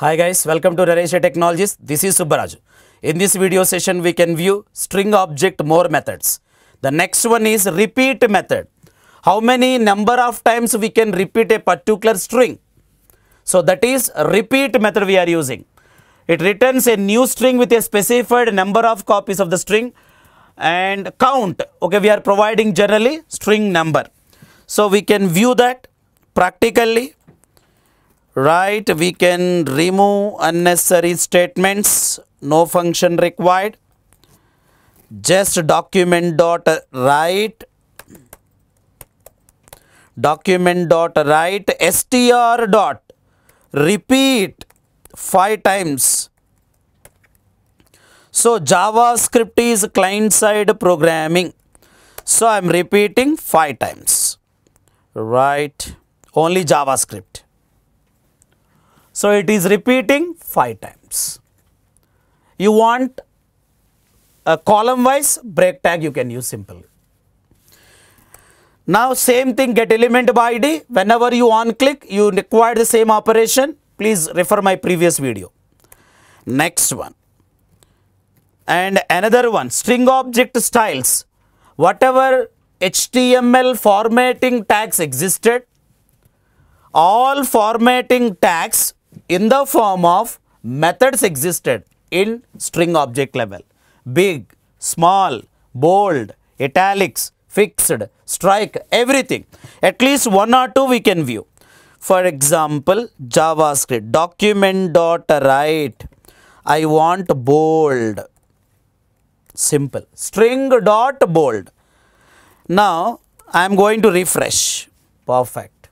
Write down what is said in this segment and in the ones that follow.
Hi guys, welcome to Naresh i Technologies. This is Subba Raju. In this video session, we can view string object more methods. The next one is repeat method. How many number of times we can repeat a particular string? So that is repeat method we are using. It returns a new string with a specified number of copies of the string and count. Okay, we are providing generally string number. So we can view that practically right we can remove unnecessary statements. No function required. Just document dot write document dot write str dot. Repeat five times. So javascript is client side programming. So i'm repeating five times. Right only javascript so it is repeating five times. You want a column wise break tag you can use simple. Now same thing get element by ID. Whenever you on click you require the same operation. Please refer my previous video. Next one. And another one string object styles. Whatever HTML formatting tags existed all formatting tags in the form of methods existed in string object level. Big, small, bold, italics, fixed, strike, everything. At least one or two we can view. For example, JavaScript document dot write. I want bold. Simple. String dot bold. Now I am going to refresh. Perfect.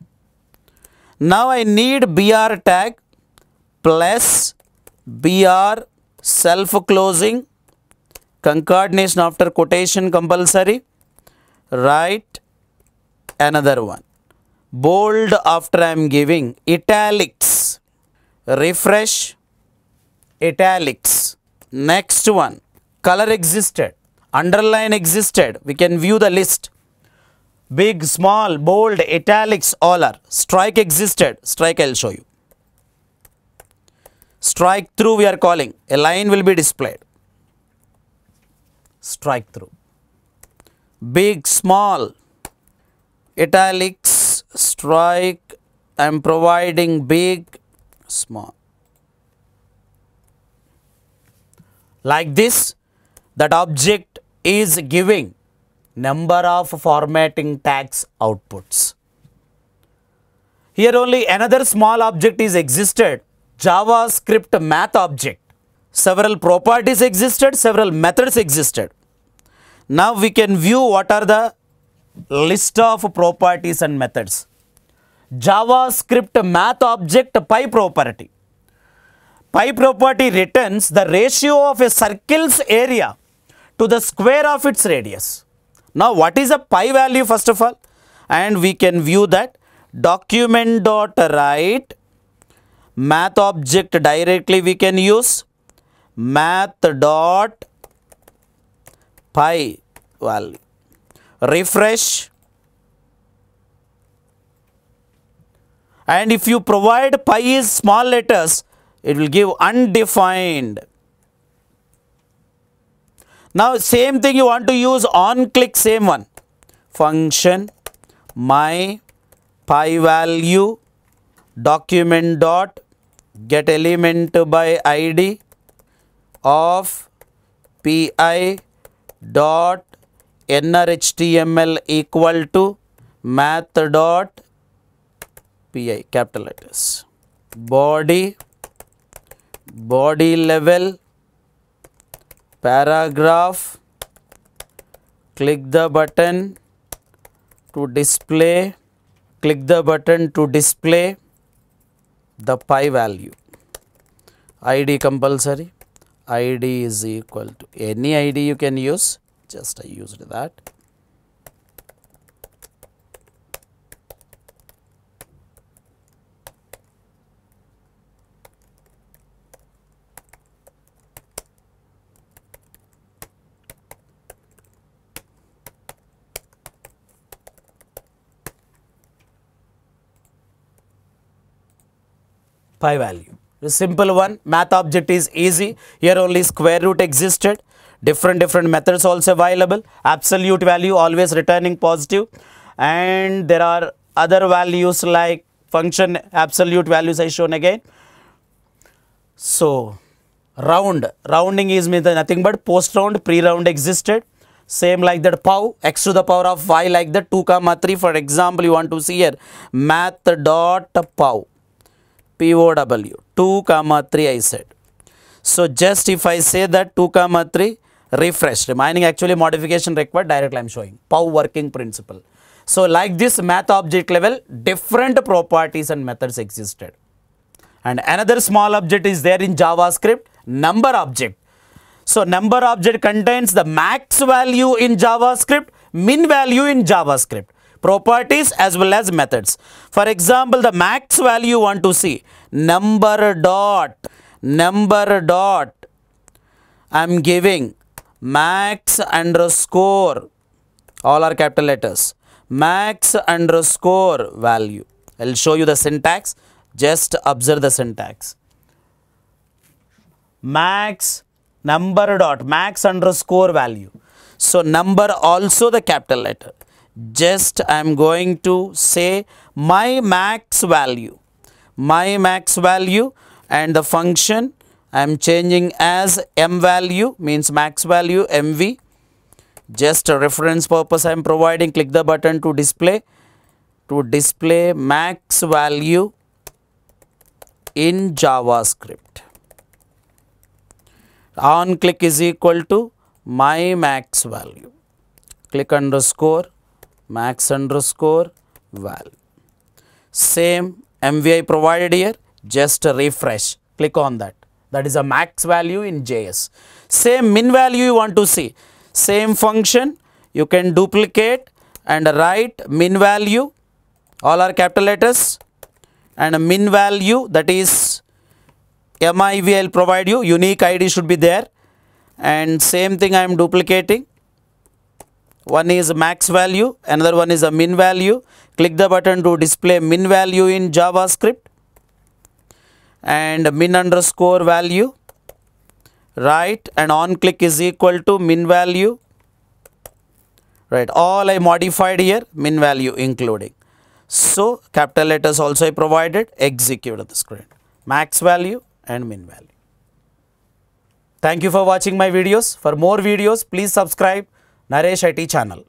Now I need BR tag plus BR self closing concatenation after quotation compulsory right another one. Bold after I am giving italics. Refresh italics. Next one color existed underline existed. We can view the list. Big small bold italics all are. Strike existed strike i'll show you strike through we are calling. A line will be displayed. Strike through. Big small italics strike i am providing big small. Like this that object is giving number of formatting tags outputs. Here only another small object is existed, JavaScript math object. Several properties existed, several methods existed. Now we can view what are the list of properties and methods. JavaScript math object pi property. Pi property returns the ratio of a circle's area to the square of its radius. Now what is a pi value first of all? And we can view that document dot write math object directly we can use. Math dot pi value. Refresh. And if you provide pi is small letters it will give undefined. Now same thing you want to use on click same one. Function my pi value document dot get element by id of pi dot innerHTML equal to math dot pi capital letters. Body body level paragraph click the button to display click the button to display the pi value id compulsory. Id is equal to any id you can use. Just i used that. Pi value simple one math object is easy. Here only square root existed. Different different methods also available. Absolute value always returning positive. And there are other values like function absolute values I shown again. So round. Rounding is means nothing but post round pre round existed. Same like that pow x to the power of y like that 2 comma 3 for example you want to see here math dot pow pow 2 comma 3 I said so just if I say that 2 comma 3 refresh. Remaining actually modification required directly I'm showing. Pow working principle. So like this math object level different properties and methods existed. And another small object is there in JavaScript number object. So number object contains the max value in JavaScript, min value in JavaScript, properties as well as methods. For example, the max value you want to see number dot, number dot. I'm giving max underscore, all are capital letters, max underscore value. I'll show you the syntax. Just observe the syntax. Max number dot max underscore value. So number also the capital letter. Just I am going to say my max value. My max value and the function I am changing as m value means max value mv. Just a reference purpose I am providing. Click the button to display to display max value in JavaScript on click is equal to my max value click underscore max underscore value same mvi provided here just refresh. Click on that. That is a max value in js same min value you want to see. Same function you can duplicate and write min value all are capital letters and a min value that is MIV will provide you, unique ID should be there. And same thing I am duplicating. One is max value, another one is a min value. Click the button to display min value in JavaScript and min underscore value right and on click is equal to min value right all I modified here min value including so capital letters also I provided execute on the screen max value and min value. Thank you for watching my videos. For more videos, please subscribe Naresh ET channel.